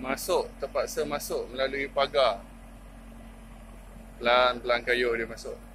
masuk terpaksa masuk melalui pagar. Pelan-pelan kayu dia masuk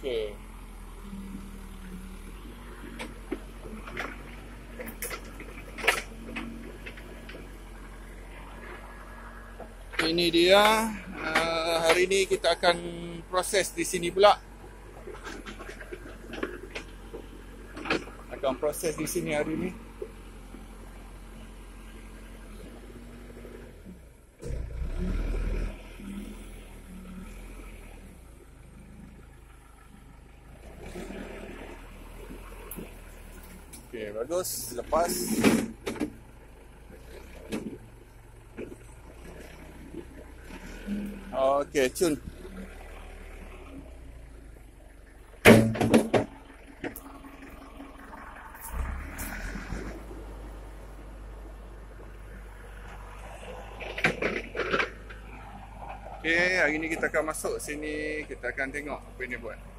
Okey. Ini dia. Uh, hari ini kita akan proses di sini pula. Akan proses di sini hari ini. Okey, bagus. Lepas. Okey, cun. Okey, hari ni kita akan masuk sini. Kita akan tengok apa ini buat.